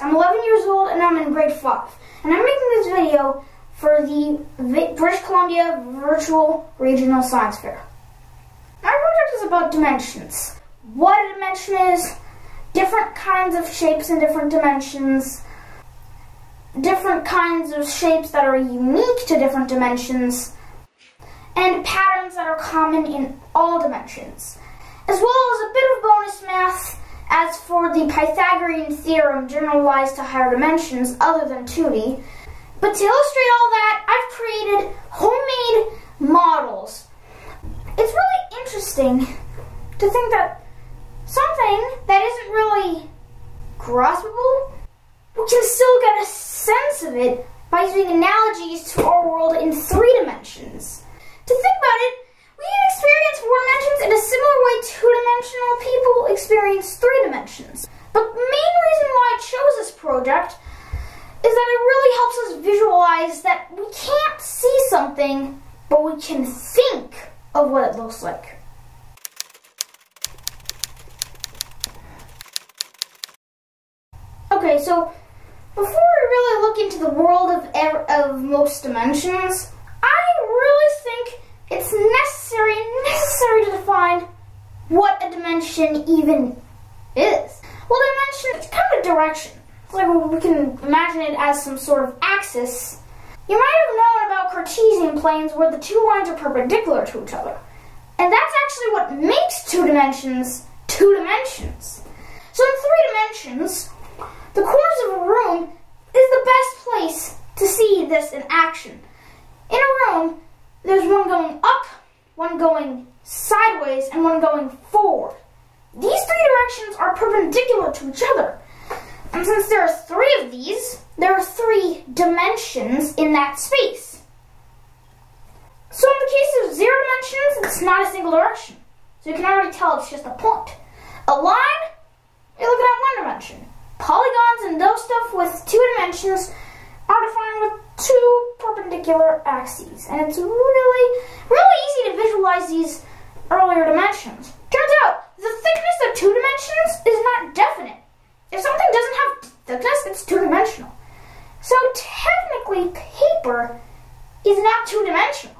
I'm 11 years old and I'm in grade 5. And I'm making this video for the British Columbia Virtual Regional Science Fair. My project is about dimensions. What a dimension is, different kinds of shapes in different dimensions, different kinds of shapes that are unique to different dimensions, and patterns that are common in all dimensions, as well as a bit of bonus math as for the Pythagorean theorem generalized to higher dimensions other than 2D. But to illustrate all that, I've created homemade models. It's really interesting to think that something that isn't really graspable, we can still get a sense of it by using analogies to our world in three dimensions. To think about it, we experience four dimensions in a similar way two-dimensional people experience three dimensions. The main reason why I chose this project is that it really helps us visualize that we can't see something, but we can think of what it looks like. Okay, so before we really look into the world of, of most dimensions, it's necessary, necessary to define what a dimension even is. Well, dimension is kind of a direction. It's like we can imagine it as some sort of axis. You might have known about Cartesian planes where the two lines are perpendicular to each other. And that's actually what makes two dimensions two dimensions. So in three dimensions, the corners of a room is the best place to see this in action. In a room, there's one going up, one going sideways, and one going forward. These three directions are perpendicular to each other. And since there are three of these, there are three dimensions in that space. So in the case of zero dimensions, it's not a single direction. So you can already tell it's just a point. A line, you're looking at one dimension. Polygons and those stuff with two dimensions are defined with two perpendicular axes. And it's really, really easy to visualize these earlier dimensions. Turns out, the thickness of two dimensions is not definite. If something doesn't have thickness, it's two-dimensional. So technically, paper is not two-dimensional.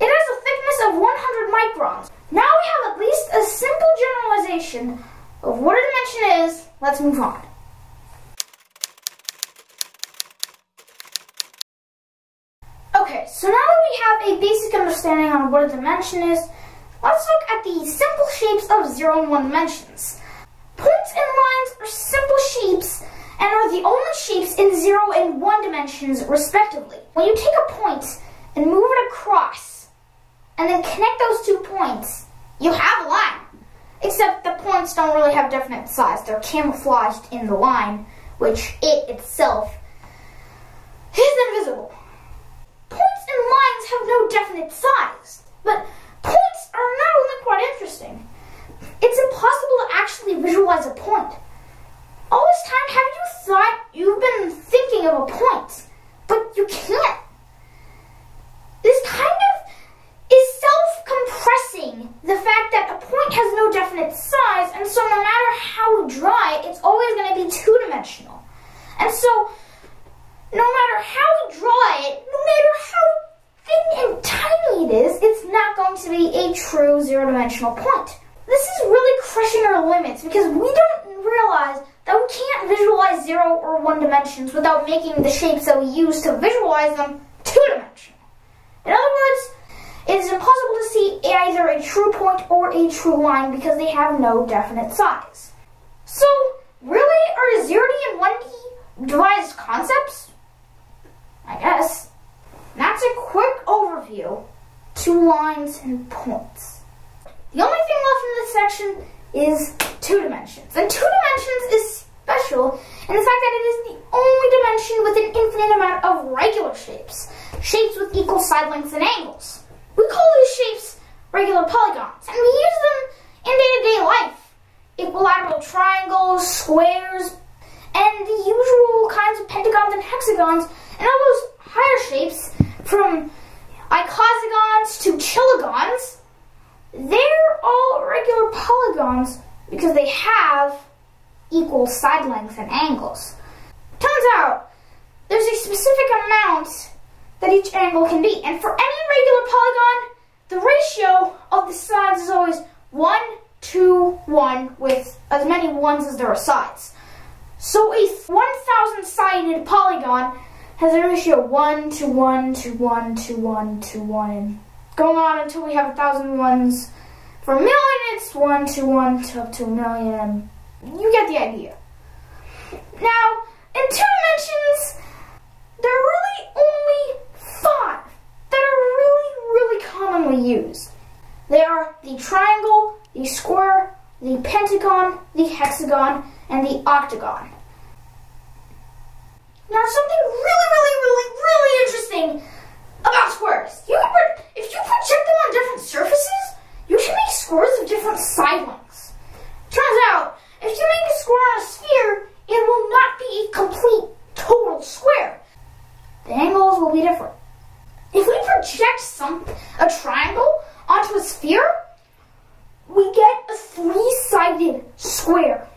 It has a thickness of 100 microns. Now we have at least a simple generalization of what a dimension is. Let's move on. So now that we have a basic understanding on what a dimension is, let's look at the simple shapes of 0 and 1 dimensions. Points and lines are simple shapes and are the only shapes in 0 and 1 dimensions respectively. When you take a point and move it across, and then connect those two points, you have a line. Except the points don't really have definite size. They're camouflaged in the line, which it itself is invisible lines have no definite size, but points are not only quite interesting, it's impossible to actually visualize a point. All this time, have you thought you've been thinking of a point, but you can't? This kind of is self-compressing the fact that a point has no definite size, and so no matter how we draw it, it's always going to be two-dimensional. And so, no matter how we draw it, no matter how thin and tiny it is, it's not going to be a true zero-dimensional point. This is really crushing our limits because we don't realize that we can't visualize zero or one dimensions without making the shapes that we use to visualize them two-dimensional. In other words, it is impossible to see either a true point or a true line because they have no definite size. So, really, are 0D and 1D devised concepts? I guess. That's a quick overview, two lines and points. The only thing left in this section is two dimensions. And two dimensions is special in the fact that it is the only dimension with an infinite amount of regular shapes, shapes with equal side lengths and angles. We call these shapes regular polygons, and we use them in day-to-day -day life. Equilateral triangles, squares, and the usual kinds of pentagons and hexagons, and all those higher shapes from icosagons to chiliagons, they're all regular polygons because they have equal side lengths and angles. Turns out there's a specific amount that each angle can be. And for any regular polygon, the ratio of the sides is always 1 to 1 with as many ones as there are sides. So a 1,000 sided polygon has a ratio 1 to 1 to 1 to 1 to 1 going on until we have a thousand ones. For a million, it's 1 to 1 to up to a million. You get the idea. Now, in two dimensions, there are really only five that are really, really commonly used. They are the triangle, the square, the pentagon, the hexagon, and the octagon. Now something really, really, really, really interesting about squares. You can, if you project them on different surfaces, you can make squares of different side lengths. Turns out, if you make a square on a sphere, it will not be a complete, total square. The angles will be different. If we project some a triangle onto a sphere, we get a three-sided square.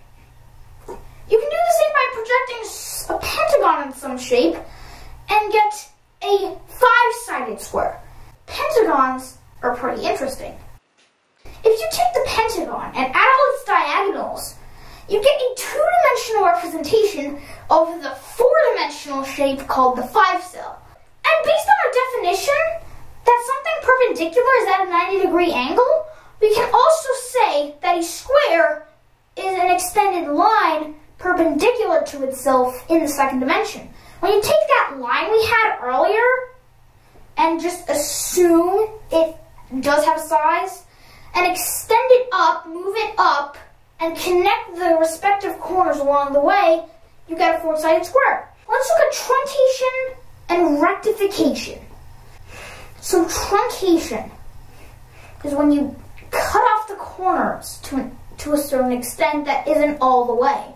You can do the same by projecting a pentagon in some shape and get a five-sided square. Pentagons are pretty interesting. If you take the pentagon and add all its diagonals, you get a two-dimensional representation of the four-dimensional shape called the five-cell. And based on our definition, that something perpendicular is at a 90 degree angle, we can also say that a square is an extended line perpendicular to itself in the second dimension. When you take that line we had earlier and just assume it does have size and extend it up, move it up, and connect the respective corners along the way, you get a four-sided square. Let's look at truncation and rectification. So truncation is when you cut off the corners to, to a certain extent that isn't all the way.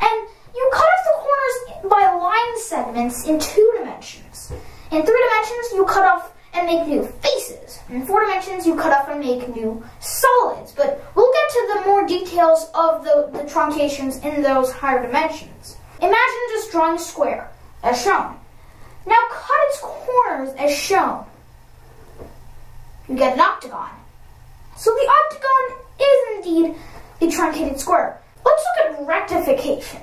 And you cut off the corners by line segments in two dimensions. In three dimensions, you cut off and make new faces. In four dimensions, you cut off and make new solids. But we'll get to the more details of the, the truncations in those higher dimensions. Imagine just drawing a square, as shown. Now cut its corners as shown. You get an octagon. So the octagon is indeed a truncated square. Let's look at rectification.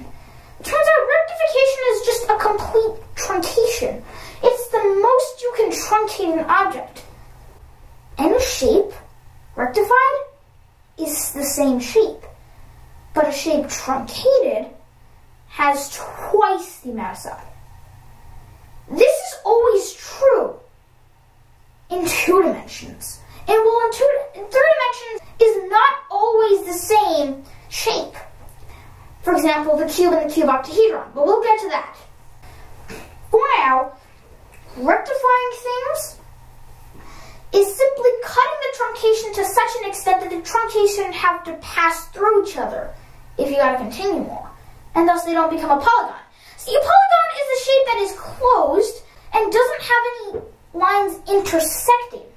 Turns out rectification is just a complete truncation. It's the most you can truncate an object. Any shape rectified is the same shape, but a shape truncated has twice the amount of side. This is always true in two dimensions. And well, in, two, in three dimensions is not always the same shape. For example, the cube and the cube octahedron, but we'll get to that. For now, rectifying things is simply cutting the truncation to such an extent that the truncation have to pass through each other if you gotta continue more, and thus they don't become a polygon. See, a polygon is a shape that is closed and doesn't have any lines intersecting.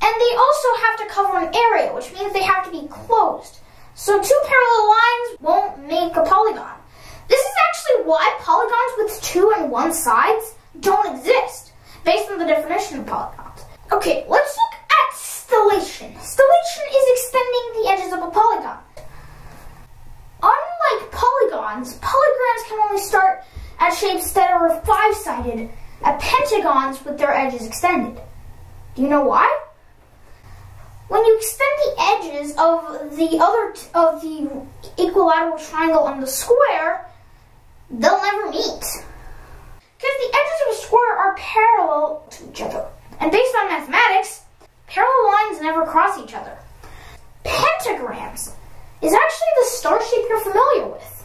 And they also have to cover an area, which means they have to be closed. So two parallel lines won't make a polygon. This is actually why polygons with two and one sides don't exist, based on the definition of polygons. Okay, let's look at stellation. Stellation is extending the edges of a polygon. Unlike polygons, polygons can only start at shapes that are five-sided, at pentagons with their edges extended. Do you know why? When you extend the edges of the other of the equilateral triangle on the square, they'll never meet. Because the edges of a square are parallel to each other. And based on mathematics, parallel lines never cross each other. Pentagrams is actually the star shape you're familiar with.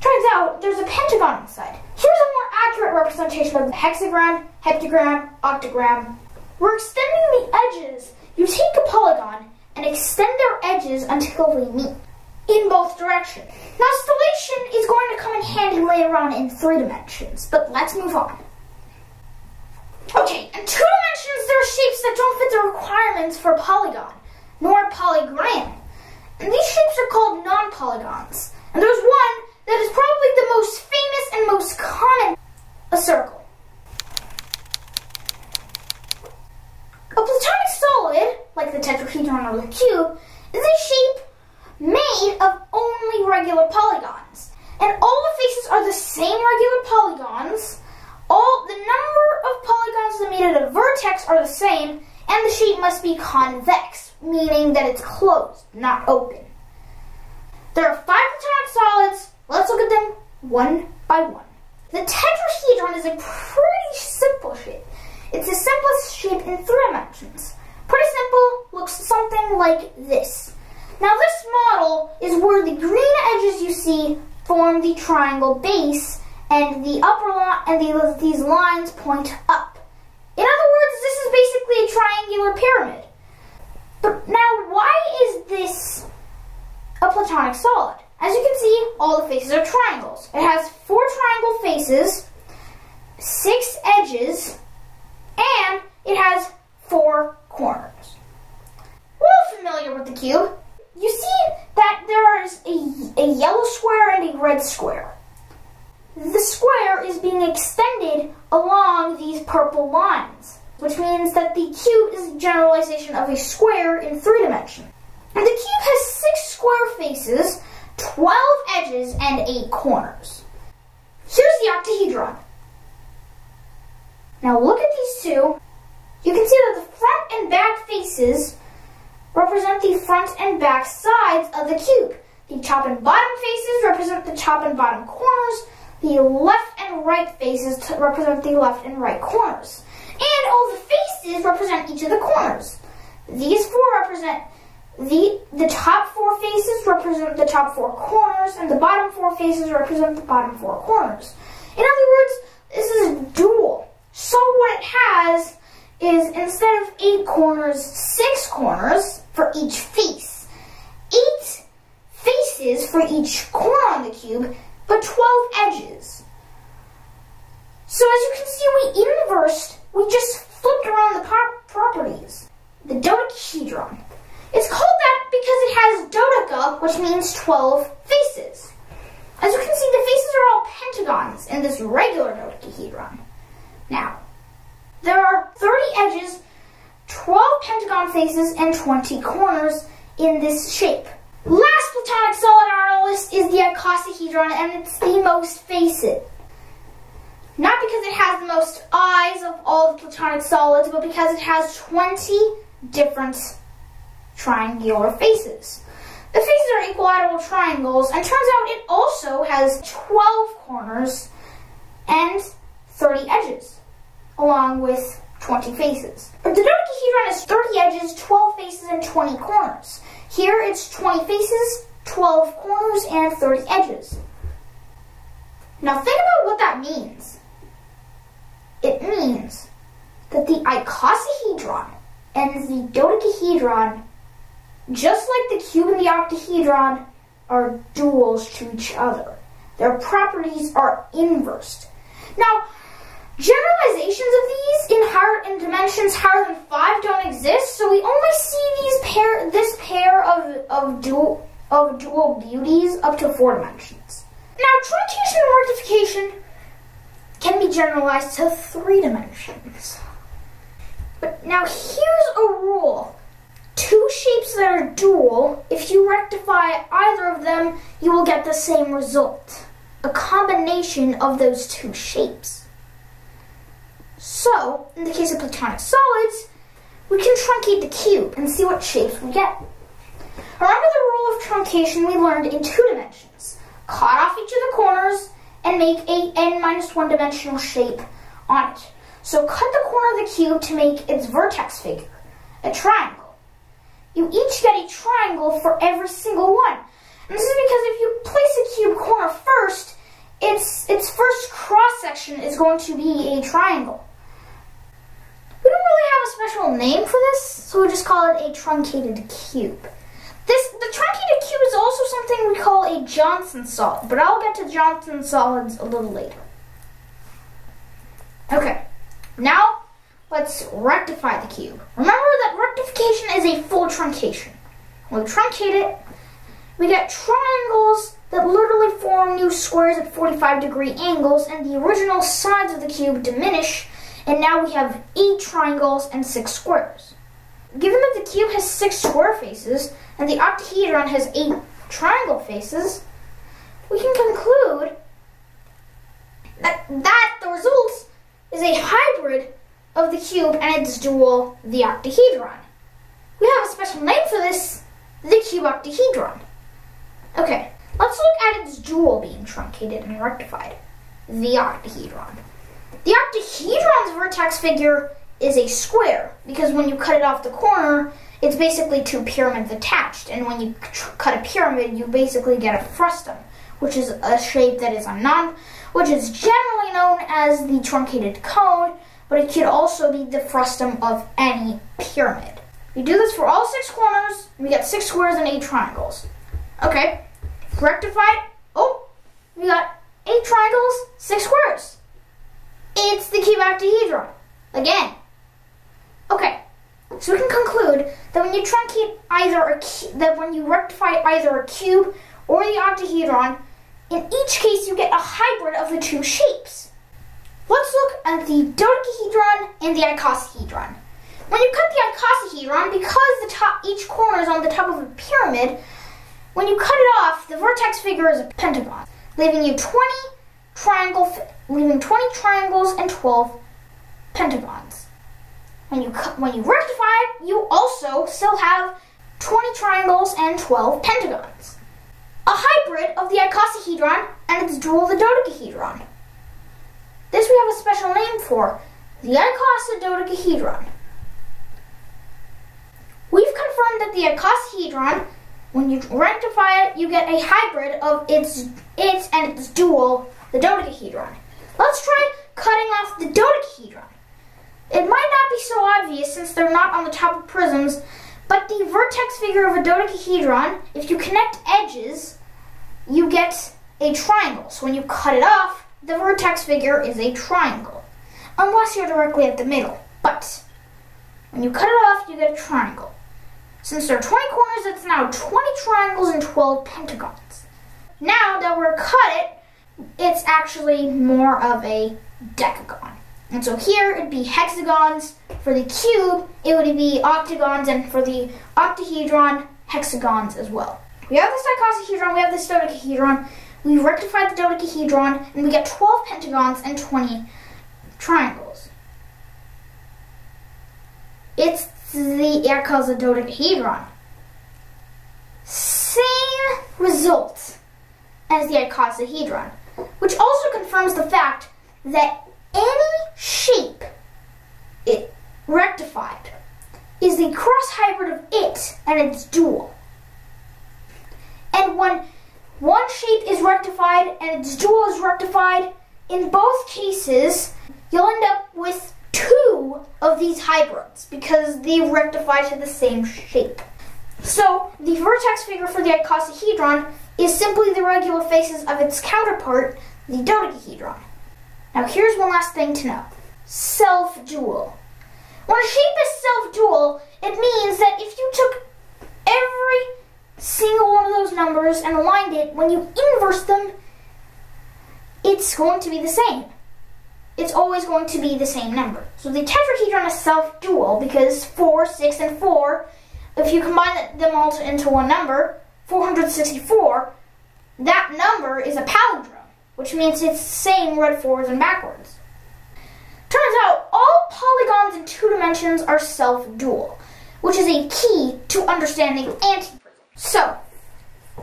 Turns out there's a pentagon inside. Here's a more accurate representation of the hexagram, heptagram, octagram. We're extending the edges you take a polygon and extend their edges until they meet in both directions. Now stellation is going to come in handy later on in three dimensions, but let's move on. Okay, in two dimensions there are shapes that don't fit the requirements for a polygon, nor a polygram. And these shapes are called non-polygons. And there's one that is probably the most famous and most common, a circle. A platonic solid, like the tetrahedron or the cube, is a shape made of only regular polygons. And all the faces are the same regular polygons. All the number of polygons that meet at a vertex are the same, and the shape must be convex, meaning that it's closed, not open. There are five platonic solids. Let's look at them one by one. The tetrahedron is a pretty simple shape. It's the simplest shape in three dimensions. Pretty simple, looks something like this. Now this model is where the green edges you see form the triangle base and the upper line and the, these lines point up. In other words, this is basically a triangular pyramid. But now why is this a platonic solid? As you can see, all the faces are triangles. It has four triangle faces, six edges, and it has four corners. We're all familiar with the cube. You see that there is a, a yellow square and a red square. The square is being extended along these purple lines, which means that the cube is a generalization of a square in three dimensions. And the cube has six square faces, 12 edges, and 8 corners. Here's the octahedron. Now look at these two. You can see that the front and back faces represent the front and back sides of the cube. The top and bottom faces represent the top and bottom corners. The left and right faces represent the left and right corners. And all the faces represent each of the corners. These four represent the, the top four faces represent the top four corners, and the bottom four faces represent the bottom four corners. In other words, this is dual. So what it has is instead of eight corners, six corners for each face. Eight faces for each corner on the cube, but 12 edges. So as you can see, we inversed, we just flipped around the properties. The dodecahedron. It's called that because it has dodeca, which means 12 faces. As you can see, the faces are all pentagons in this regular dodecahedron. Now, there are 30 edges, 12 pentagon faces, and 20 corners in this shape. Last platonic solid on our list is the icosahedron, and it's the most faces. Not because it has the most eyes of all the platonic solids, but because it has 20 different triangular faces. The faces are equilateral triangles, and turns out it also has 12 corners and 30 edges, along with 20 faces. The dodecahedron has 30 edges, 12 faces, and 20 corners. Here it's 20 faces, 12 corners, and 30 edges. Now think about what that means. It means that the icosahedron and the dodecahedron just like the cube and the octahedron are duals to each other. Their properties are inversed. Now, generalizations of these in higher in dimensions higher than five don't exist, so we only see these pair this pair of, of dual of dual beauties up to four dimensions. Now, truncation and rectification can be generalized to three dimensions. But now here's a rule two shapes that are dual, if you rectify either of them, you will get the same result. A combination of those two shapes. So, in the case of platonic solids, we can truncate the cube and see what shapes we get. Remember the rule of truncation we learned in two dimensions. Cut off each of the corners and make a n minus one dimensional shape on it. So cut the corner of the cube to make its vertex figure, a triangle you each get a triangle for every single one. And this is because if you place a cube corner first, its, its first cross section is going to be a triangle. We don't really have a special name for this, so we just call it a truncated cube. This The truncated cube is also something we call a Johnson solid, but I'll get to Johnson solids a little later. Okay, now Let's rectify the cube. Remember that rectification is a full truncation. When we truncate it, we get triangles that literally form new squares at 45 degree angles, and the original sides of the cube diminish, and now we have eight triangles and six squares. Given that the cube has six square faces, and the octahedron has eight triangle faces, we can conclude that, that the result is a hybrid of the cube and its dual, the octahedron. We have a special name for this, the cube octahedron. Okay, let's look at its dual being truncated and rectified, the octahedron. The octahedron's vertex figure is a square because when you cut it off the corner, it's basically two pyramids attached. And when you cut a pyramid, you basically get a frustum, which is a shape that is a non, which is generally known as the truncated cone, but it could also be the frustum of any pyramid. We do this for all six corners, we get six squares and eight triangles. Okay, rectified. Oh, we got eight triangles, six squares. It's the cube octahedron. Again. Okay, so we can conclude that when you truncate either a that when you rectify either a cube or the octahedron, in each case you get a hybrid of the two shapes. Let's look at the dodecahedron and the icosahedron. When you cut the icosahedron, because the top each corner is on the top of a pyramid, when you cut it off, the vertex figure is a pentagon, leaving you 20 triangle, leaving 20 triangles and 12 pentagons. When you when you rectify you also still have 20 triangles and 12 pentagons. A hybrid of the icosahedron and its dual, the dodecahedron. This we have a special name for, the icosahedodecahedron. We've confirmed that the icosahedron, when you rectify it, you get a hybrid of its, its and its dual, the dodecahedron. Let's try cutting off the dodecahedron. It might not be so obvious since they're not on the top of prisms, but the vertex figure of a dodecahedron, if you connect edges, you get a triangle. So when you cut it off, the vertex figure is a triangle, unless you're directly at the middle. But when you cut it off, you get a triangle. Since there are 20 corners, it's now 20 triangles and 12 pentagons. Now that we're cut it, it's actually more of a decagon. And so here it'd be hexagons. For the cube, it would be octagons, and for the octahedron, hexagons as well. We have this icosahedron, we have this dodecahedron. We rectify the dodecahedron, and we get 12 pentagons and 20 triangles. It's the icosahedodecahedron. Same result as the icosahedron, which also confirms the fact that any shape it rectified is the cross hybrid of it and its dual. And when one shape is rectified and its dual is rectified, in both cases, you'll end up with two of these hybrids because they rectify to the same shape. So the vertex figure for the icosahedron is simply the regular faces of its counterpart, the dodecahedron. Now here's one last thing to know. Self-dual. When a shape is self-dual, it means that if you took every single one of those numbers and aligned it, when you inverse them, it's going to be the same. It's always going to be the same number. So the tetrahedron is self-dual because 4, 6, and 4, if you combine them all into one number, 464, that number is a palindrome which means it's the same read forwards and backwards. Turns out all polygons in two dimensions are self-dual, which is a key to understanding antiprisms. So,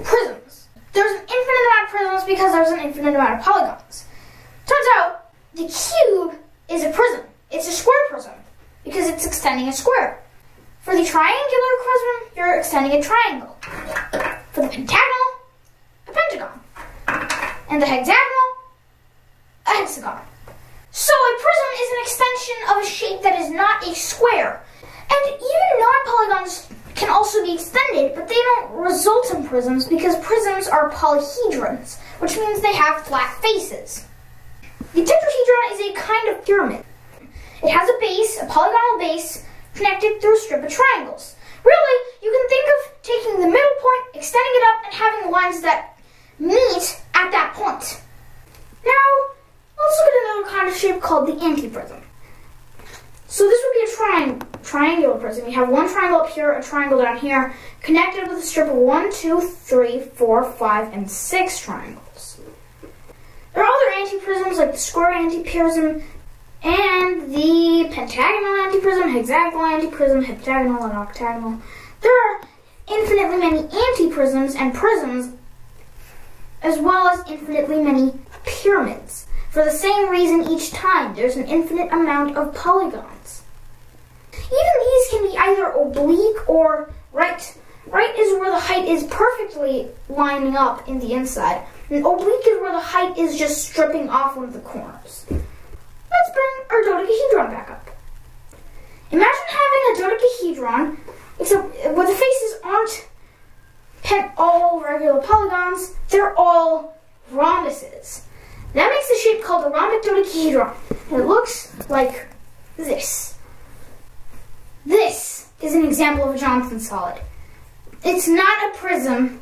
prisms. There's an infinite amount of prisms because there's an infinite amount of polygons. Turns out the cube is a prism. It's a square prism because it's extending a square. For the triangular prism, you're extending a triangle. For the pentagonal, a pentagon and the hexagonal, a hexagon. So a prism is an extension of a shape that is not a square. And even non-polygons can also be extended, but they don't result in prisms because prisms are polyhedrons, which means they have flat faces. The tetrahedron is a kind of pyramid. It has a base, a polygonal base, connected through a strip of triangles. Really, you can think of taking the middle point, extending it up, and having lines that meet at that point. Now, let's look at another kind of shape called the antiprism. So this would be a triangular prism. You have one triangle up here, a triangle down here, connected with a strip of one, two, three, four, five, and six triangles. There are other antiprisms like the square antiprism and the pentagonal antiprism, hexagonal antiprism, heptagonal, and octagonal. There are infinitely many antiprisms and prisms, as well as infinitely many pyramids. For the same reason each time, there's an infinite amount of polygons. Even these can be either oblique or right. Right is where the height is perfectly lining up in the inside, and oblique is where the height is just stripping off one of the corners. Let's bring our dodecahedron back up. Imagine having a dodecahedron, except uh, where the faces aren't all regular polygons, they're all rhombuses. That makes the shape called a rhombic dodecahedron. And it looks like this. This is an example of a Johnson solid. It's not a prism.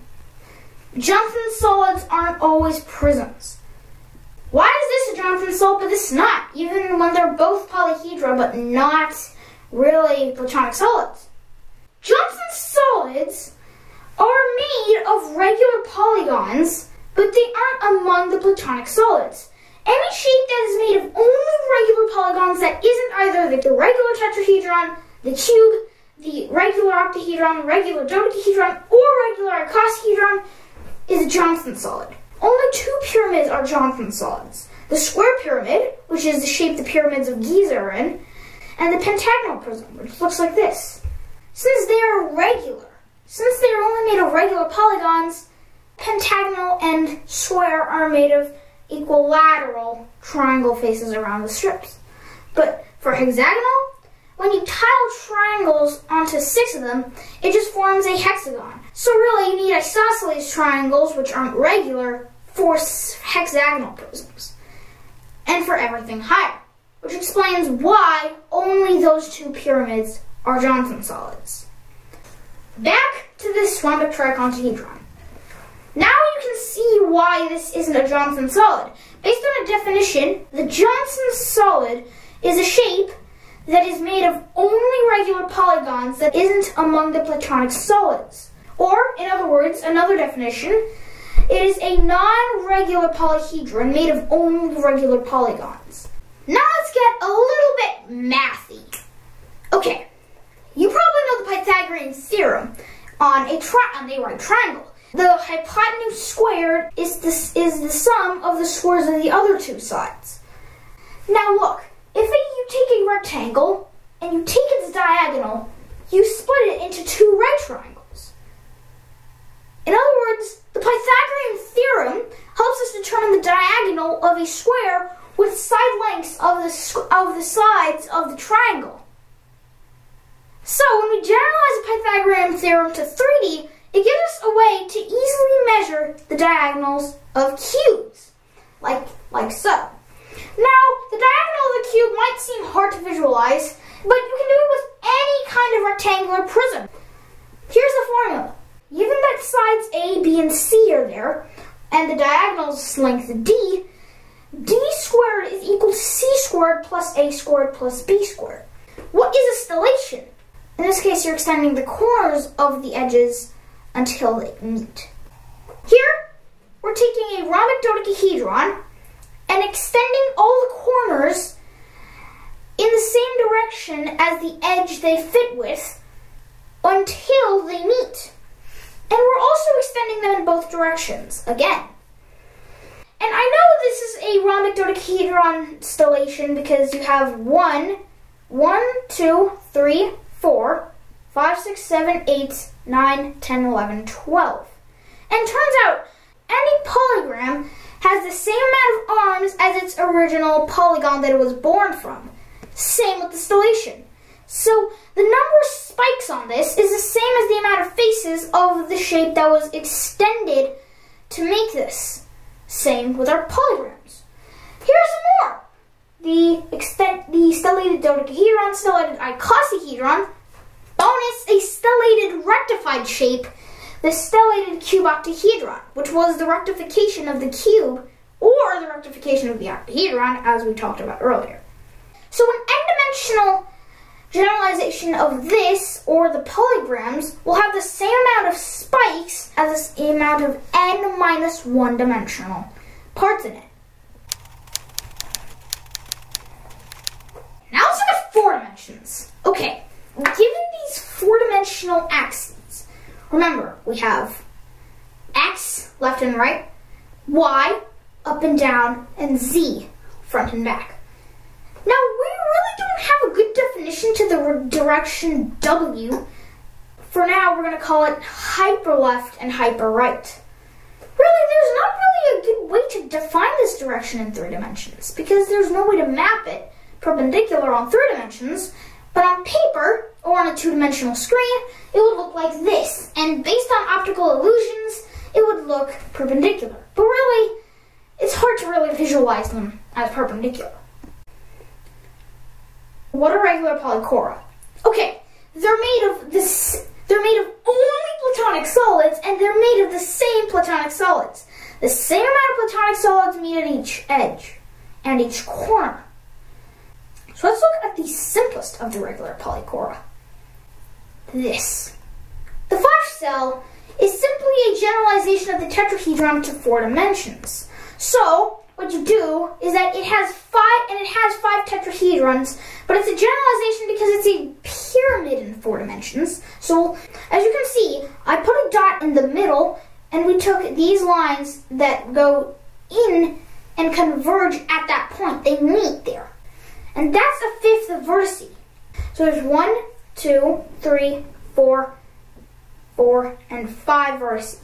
Johnson solids aren't always prisms. Why is this a Johnson solid but this is not? Even when they're both polyhedra but not really platonic solids. Johnson solids are made of regular polygons but they aren't among the platonic solids. Any shape that is made of only regular polygons that isn't either the regular tetrahedron, the cube, the regular octahedron, regular dodecahedron, or regular icosahedron is a Johnson solid. Only two pyramids are Johnson solids. The square pyramid, which is the shape the pyramids of Giza are in, and the pentagonal prism, which looks like this. Since they are regular, since they are only made of regular polygons, pentagonal and square are made of equilateral triangle faces around the strips. But for hexagonal, when you tile triangles onto six of them, it just forms a hexagon. So really, you need isosceles triangles, which aren't regular, for hexagonal prisms. And for everything higher, which explains why only those two pyramids are Johnson solids. Back to this rhombic triacontahedron. Now you can see why this isn't a Johnson solid. Based on a definition, the Johnson solid is a shape that is made of only regular polygons that isn't among the Platonic solids. Or, in other words, another definition, it is a non-regular polyhedron made of only regular polygons. Now let's get a little bit mathy. Okay, you probably know the Pythagorean theorem on a, tri on a right triangle. The hypotenuse squared is the, is the sum of the squares of the other two sides. Now look, if you take a rectangle and you take its diagonal, you split it into two right triangles. In other words, the Pythagorean theorem helps us determine the diagonal of a square with side lengths of the, of the sides of the triangle. So when we generalize the Pythagorean theorem to 3D, it gives us a way to easily measure the diagonals of cubes, like, like so. Now, the diagonal of the cube might seem hard to visualize, but you can do it with any kind of rectangular prism. Here's the formula. Given that sides A, B, and C are there, and the diagonal's length D, D squared is equal to C squared plus A squared plus B squared. What is a stellation? In this case, you're extending the corners of the edges until they meet. Here, we're taking a rhombic dodecahedron and extending all the corners in the same direction as the edge they fit with until they meet. And we're also extending them in both directions, again. And I know this is a rhombic dodecahedron stellation because you have one, one, two, three, four, 5, 6, 7, 8, 9, 10, 11, 12. And turns out, any polygram has the same amount of arms as its original polygon that it was born from. Same with the stellation. So the number of spikes on this is the same as the amount of faces of the shape that was extended to make this. Same with our polygrams. Here's more. The extent, the stellated dodecahedron, stellated icosahedron, bonus a stellated rectified shape the stellated cube octahedron, which was the rectification of the cube or the rectification of the octahedron, as we talked about earlier. So an n-dimensional generalization of this, or the polygrams, will have the same amount of spikes as the amount of n minus one dimensional parts in it. Now let's look at four dimensions. Okay, given these four-dimensional axes, remember, we have x, left and right, y, up and down, and z, front and back. Now, we really don't have a good definition to the direction w. For now, we're going to call it hyper left and hyper right. Really, there's not really a good way to define this direction in three dimensions because there's no way to map it perpendicular on three dimensions, but on paper or on a two-dimensional screen, it would look like this. And based on optical illusions, it would look perpendicular. But really, it's hard to really visualize them as perpendicular. What are regular polychora? Okay, they're made of this. They're made of only platonic solids, and they're made of the same platonic solids. The same amount of platonic solids meet at each edge and each corner. So let's look at the simplest of the regular polychora. This. The Flash cell is simply a generalization of the tetrahedron to four dimensions. So, what you do is that it has five, and it has five tetrahedrons, but it's a generalization because it's a pyramid in four dimensions. So, as you can see, I put a dot in the middle, and we took these lines that go in and converge at that point. They meet there. And that's a fifth of vertices. So there's one, two, three, four, four, and five vertices.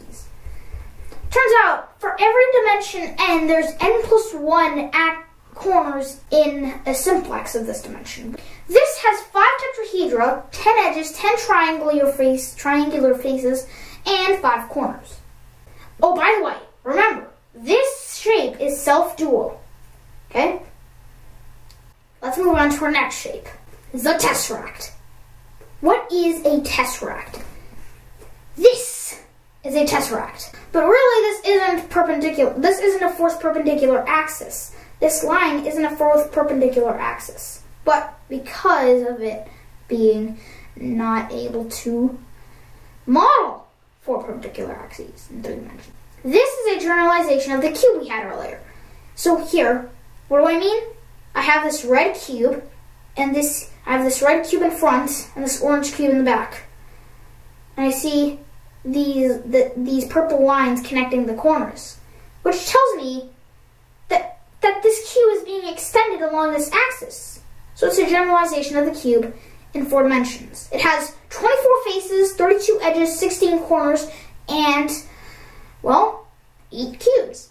Turns out, for every dimension n, there's n plus 1 at corners in a simplex of this dimension. This has 5 tetrahedra, 10 edges, 10 triangular, face, triangular faces, and 5 corners. Oh, by the way, remember, this shape is self-dual. Okay? Let's move on to our next shape, the tesseract. What is a tesseract? This is a tesseract. But really this isn't perpendicular. This isn't a fourth perpendicular axis. This line isn't a fourth perpendicular axis. But because of it being not able to model four perpendicular axes in three dimensions. This is a generalization of the cube we had earlier. So here, what do I mean? I have this red cube, and this I have this red cube in front, and this orange cube in the back. And I see these the, these purple lines connecting the corners, which tells me that that this cube is being extended along this axis. So it's a generalization of the cube in four dimensions. It has 24 faces, 32 edges, 16 corners, and, well, 8 cubes.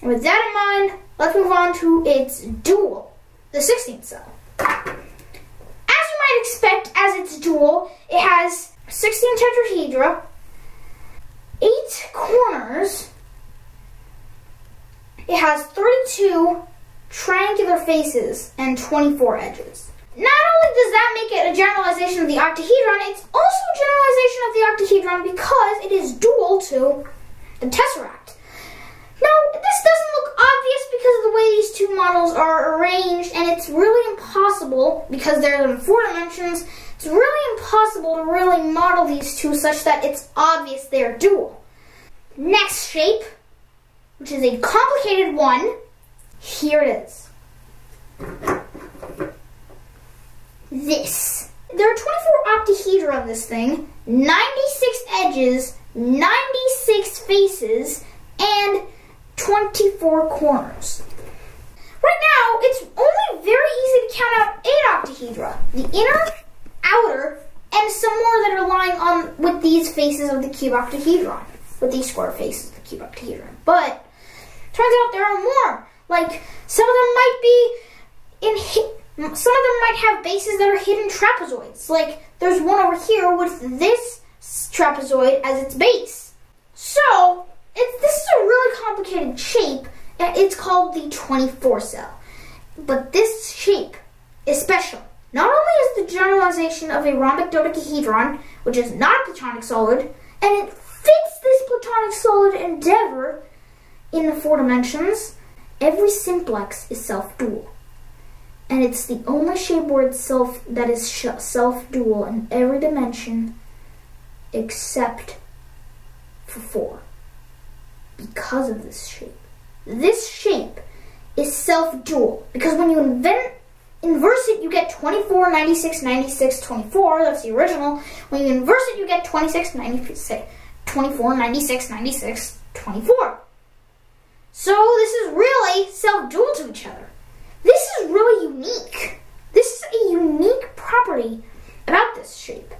And with that in mind, let's move on to its dual, the 16th cell. As you might expect, as its dual, it has 16 tetrahedra, 8 corners, it has 32 triangular faces and 24 edges. Not only does that make it a generalization of the octahedron, it's also a generalization of the octahedron because it is dual to the tesseract. Now, this doesn't look obvious because of the way these two models are arranged, and it's really impossible, because they're in four dimensions, it's really impossible to really model these two such that it's obvious they're dual. Next shape, which is a complicated one, here it is. This. There are 24 octahedra on this thing, 96 edges, 96 faces, and 24 corners. Right now, it's only very easy to count out 8 octahedra. The inner, outer, and some more that are lying on with these faces of the cube octahedron. With these square faces of the cube octahedron. But, turns out there are more. Like, some of them might be in some of them might have bases that are hidden trapezoids. Like, there's one over here with this trapezoid as its base. So, it, this is a really complicated shape. It's called the 24 cell. But this shape is special. Not only is the generalization of a rhombic dodecahedron, which is not a platonic solid, and it fits this platonic solid endeavor in the four dimensions, every simplex is self-dual. And it's the only shape it's self that is self-dual in every dimension except for four. Because of this shape. This shape is self-dual because when you invent inverse it, you get 24, 96, 96, 24. That's the original. When you inverse it, you get 26, 96, 24, 96, 96, 24. So this is really self-dual to each other. This is really unique. This is a unique property about this shape.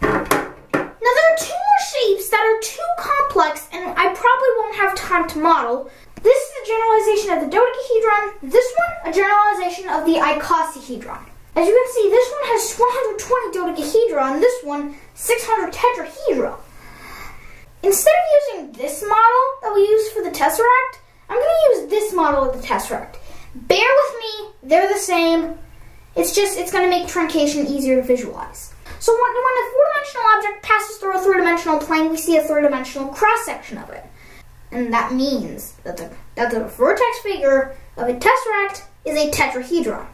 Now there are two more shapes that are too complex and I probably won't have time to model. This is a generalization of the dodecahedron, this one a generalization of the icosahedron. As you can see, this one has 120 dodecahedron, this one 600 tetrahedron. Instead of using this model that we use for the tesseract, I'm going to use this model of the tesseract. Bear with me, they're the same. It's just, it's going to make truncation easier to visualize. So when, when a four-dimensional object passes through a three-dimensional plane, we see a three-dimensional cross-section of it. And that means that the, that the vertex figure of a tesseract is a tetrahedron.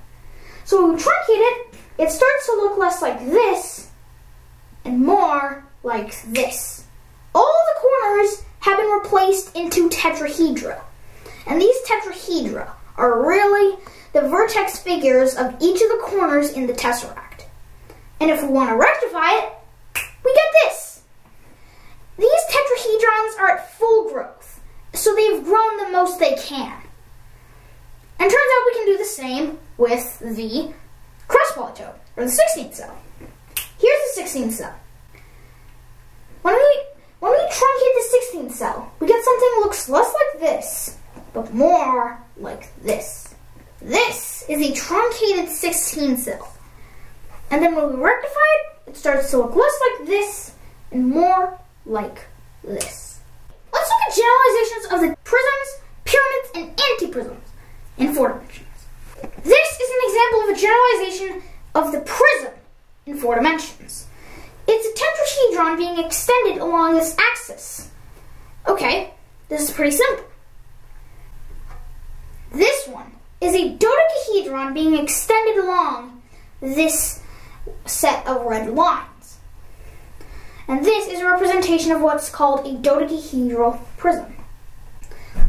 So when we truncate it, it starts to look less like this and more like this. All the corners have been replaced into tetrahedra. And these tetrahedra are really the vertex figures of each of the corners in the tesseract. And if we want to rectify it, we get this. These tetrahedrons are at full growth, so they've grown the most they can. And turns out we can do the same with the cross polytope, or the 16th cell. Here's the 16th cell. When we, when we truncate the 16th cell, we get something that looks less like this, but more like this. This is a truncated 16 cell. And then when we rectify it, it starts to look less like this and more like this. Let's look at generalizations of the prisms, pyramids, and antiprisms in four dimensions. This is an example of a generalization of the prism in four dimensions. It's a tetrahedron being extended along this axis. Okay, this is pretty simple. This one is a dodecahedron being extended along this set of red lines. And this is a representation of what's called a dodecahedral prism.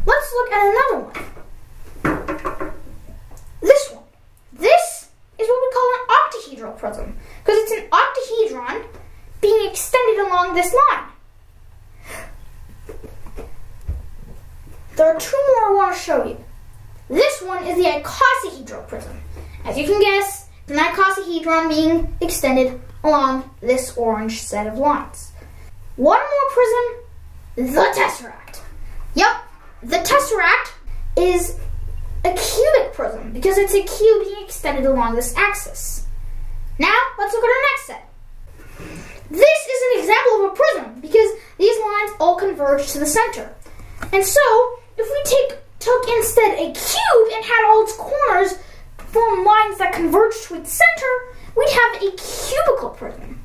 Let's look at another one. This one. This is what we call an octahedral prism because it's an octahedron being extended along this line. There are two more I want to show you. This one is the icosahedral prism. As you can guess, an icosahedron being extended along this orange set of lines. One more prism, the tesseract. Yep, the tesseract is a cubic prism because it's a cube being extended along this axis. Now, let's look at our next set. This is an example of a prism because these lines all converge to the center. And so, if we take took instead a cube and had all its corners form lines that converge to its center, we'd have a cubical prism.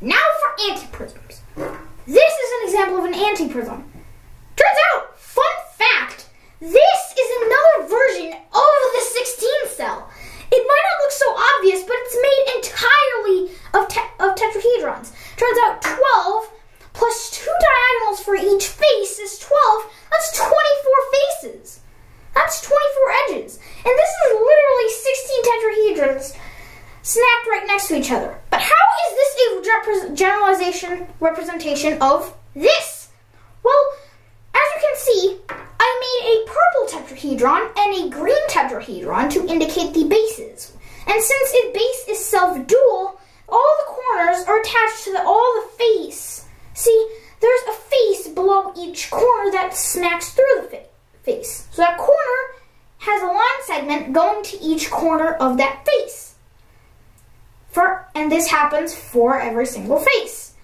Now for antiprisms. This is an example of an antiprism. Turns out, fun fact, this is another version of the 16 cell. It might not look so obvious, but it's made entirely of, te of tetrahedrons. Turns out 12 plus two diagonals for each face is 12. That's 24 faces. That's 24 edges. And this is literally 16 tetrahedrons snapped right next to each other. But how is this a generalization representation of this? Well, as you can see, I made a purple tetrahedron and a green tetrahedron to indicate the bases. And since its base is self-dual, all the corners are attached to the, all the face See, there's a face below each corner that smacks through the fa face. So that corner has a line segment going to each corner of that face. For, and this happens for every single face.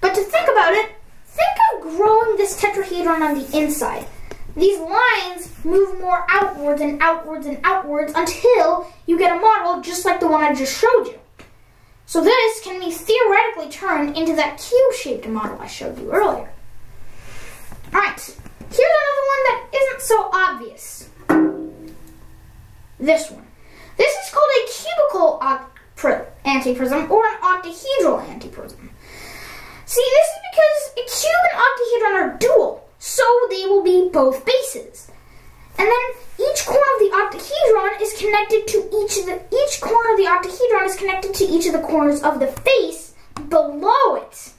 But to think about it, think of growing this tetrahedron on the inside. These lines move more outwards and outwards and outwards until you get a model just like the one I just showed you. So this can be theoretically turned into that cube-shaped model I showed you earlier. Alright, here's another one that isn't so obvious. This one. This is called a cubical antiprism or an octahedral antiprism. See, this is because a cube and octahedron are dual, so they will be both bases. And then each corner of the octahedron is connected to each of the each corner of the octahedron is connected to each of the corners of the face below it.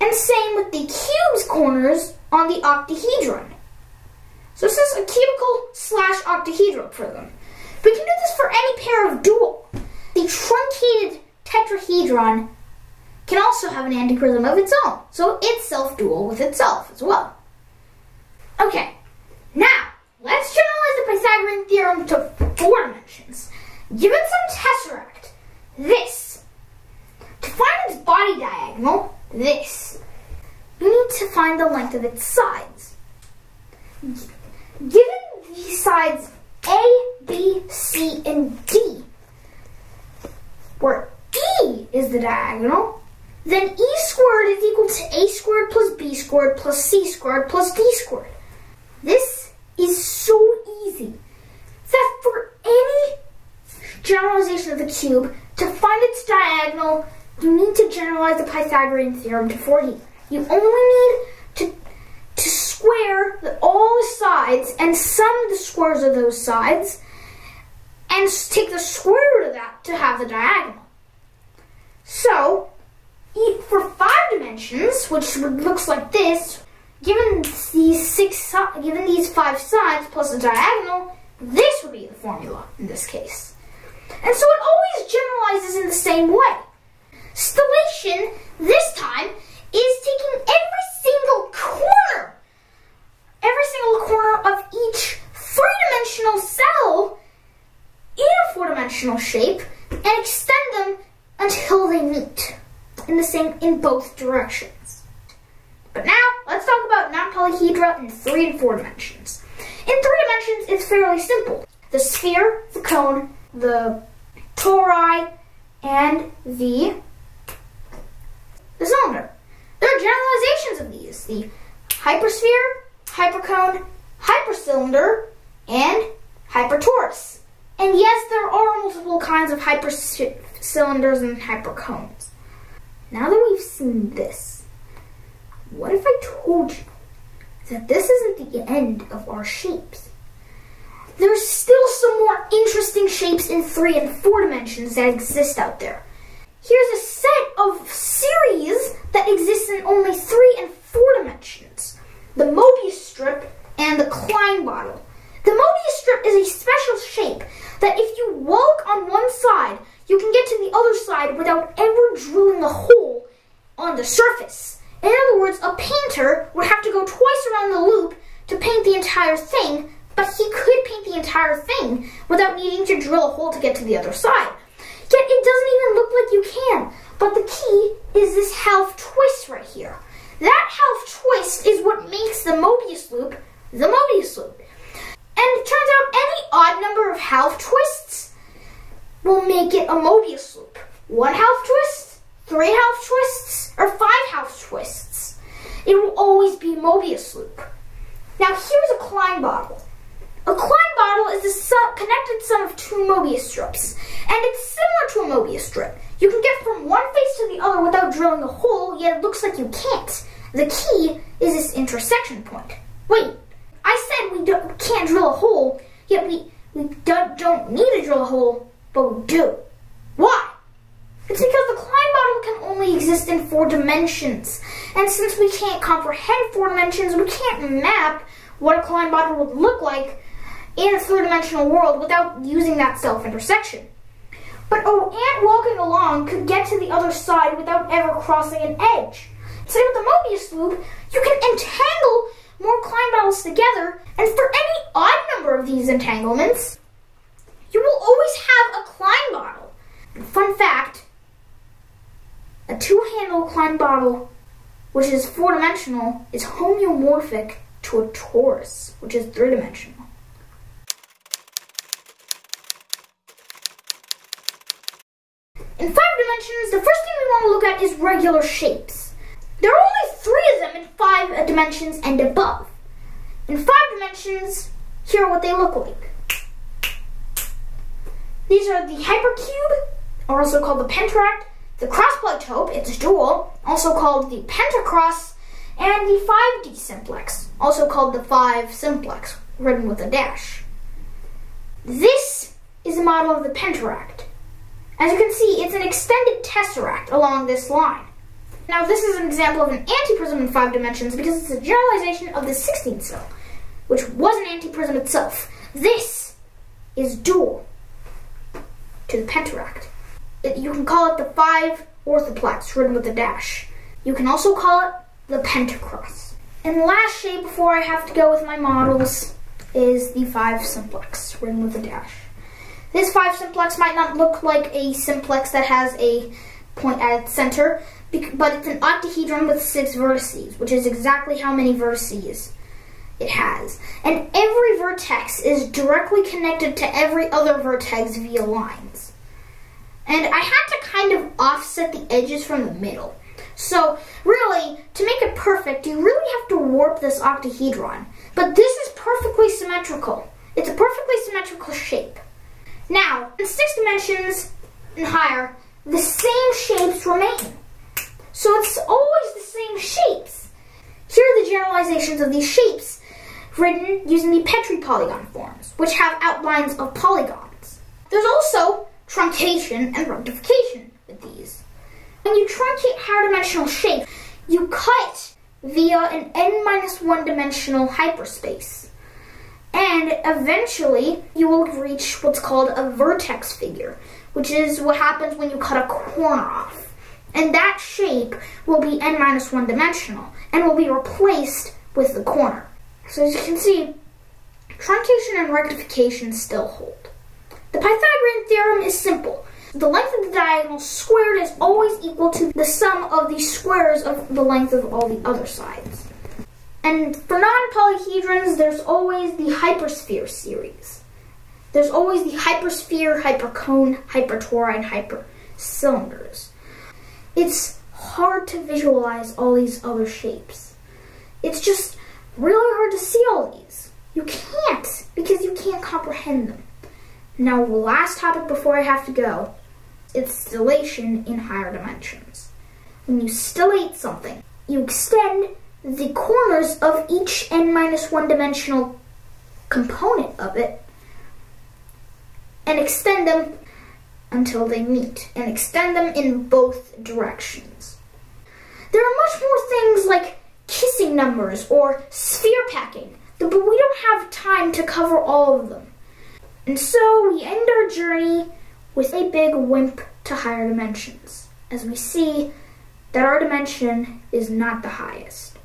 And same with the cube's corners on the octahedron. So this is a cubical slash octahedral prism. We can do this for any pair of dual. The truncated tetrahedron can also have an antiprism of its own, so it's self-dual with itself as well. Okay, now let's generalize the Pythagorean theorem to four dimensions. Given some tesseract, this, to find its body diagonal, this, we need to find the length of its sides. Given these sides A, B, C, and D, where D is the diagonal, then E squared is equal to A squared plus B squared plus C squared plus D squared. This is so easy that for any generalization of the cube, to find its diagonal, you need to generalize the Pythagorean theorem to 4D. You only need square all the sides and sum the squares of those sides and take the square root of that to have the diagonal. So, for five dimensions, which looks like this, given these six, given these five sides plus the diagonal, this would be the formula in this case. And so it always generalizes in the same way. Stellation, this time, is taking every single corner, every single corner of each three-dimensional cell in a four-dimensional shape and extend them until they meet in the same in both directions. But now let's talk about non-polyhedra in three and four dimensions. In three dimensions, it's fairly simple. The sphere, the cone, the tori, and the, the cylinder. There are generalizations of these. The hypersphere, hypercone, hypercylinder, and hypertorus. And yes, there are multiple kinds of hypercylinders and hypercones. Now that we've seen this, what if I told you that this isn't the end of our shapes? There's still some more interesting shapes in three and four dimensions that exist out there. Here's a set of series that exists in only three and four dimensions. The Mobius strip and the Klein bottle. The Mobius strip is a special shape that if you walk on one side, you can get to the other side without ever drilling a hole on the surface. In other words, a painter would have to go twice around the loop to paint the entire thing, but he could paint the entire thing without needing to drill a hole to get to the other side. Yet it doesn't even look like you can. But the key is this half twist right here. That half twist is makes the Mobius loop the Mobius loop. And it turns out any odd number of half twists will make it a Mobius loop. One half twist, three half twists, or five half twists. It will always be Mobius loop. Now here's a Klein bottle. A Klein bottle is a sum, connected sum of two Mobius strips, and it's similar to a Mobius strip. You can get from one face to the other without drilling a hole, yet it looks like you can't. The key is this intersection point. Wait, I said we can't drill a hole, yet we, we don't, don't need to drill a hole but we do. Why? It's because the Klein bottle can only exist in four dimensions. And since we can't comprehend four dimensions, we can't map what a Klein bottle would look like in a three-dimensional world without using that self-intersection. But oh, an ant walking along could get to the other side without ever crossing an edge. Same with the Mobius loop, you can entangle more Klein bottles together, and for any odd number of these entanglements, you will always have a Klein bottle. Fun fact, a two-handle Klein bottle, which is four-dimensional, is homeomorphic to a torus, which is three-dimensional. In five dimensions, the first thing we want to look at is regular shapes. There are only three of them in five dimensions and above. In five dimensions, here are what they look like. These are the hypercube, or also called the pentaract, the crosspolytope, it's dual, also called the pentacross, and the 5D simplex, also called the 5 simplex, written with a dash. This is a model of the pentaract. As you can see, it's an extended tesseract along this line. Now, this is an example of an antiprism in five dimensions because it's a generalization of the 16th cell, which was an antiprism itself. This is dual to the pentaract. It, you can call it the five orthoplex, written with a dash. You can also call it the pentacross. And last shape before I have to go with my models is the five simplex, written with a dash. This 5 simplex might not look like a simplex that has a point at its center, but it's an octahedron with 6 vertices, which is exactly how many vertices it has. And every vertex is directly connected to every other vertex via lines. And I had to kind of offset the edges from the middle. So really, to make it perfect, you really have to warp this octahedron. But this is perfectly symmetrical. It's a perfectly symmetrical shape. Now, in six dimensions and higher, the same shapes remain. So it's always the same shapes. Here are the generalizations of these shapes, written using the Petrie polygon forms, which have outlines of polygons. There's also truncation and rectification with these. When you truncate higher dimensional shapes, you cut via an n minus one dimensional hyperspace. And eventually, you will reach what's called a vertex figure, which is what happens when you cut a corner off. And that shape will be n minus one dimensional and will be replaced with the corner. So as you can see, truncation and rectification still hold. The Pythagorean theorem is simple. The length of the diagonal squared is always equal to the sum of the squares of the length of all the other sides. And for non-polyhedrons, there's always the hypersphere series. There's always the hypersphere, hypercone, hypertoroid, hypercylinders. It's hard to visualize all these other shapes. It's just really hard to see all these. You can't, because you can't comprehend them. Now, last topic before I have to go, it's stellation in higher dimensions. When you stellate something, you extend the corners of each n minus one dimensional component of it and extend them until they meet and extend them in both directions. There are much more things like kissing numbers or sphere packing, but we don't have time to cover all of them. And so we end our journey with a big wimp to higher dimensions, as we see that our dimension is not the highest.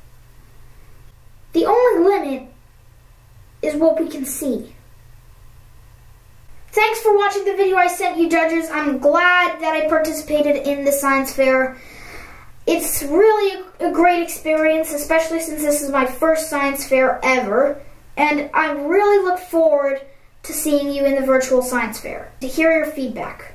The only limit is what we can see. Thanks for watching the video I sent you judges. I'm glad that I participated in the science fair. It's really a great experience, especially since this is my first science fair ever. And I really look forward to seeing you in the virtual science fair to hear your feedback.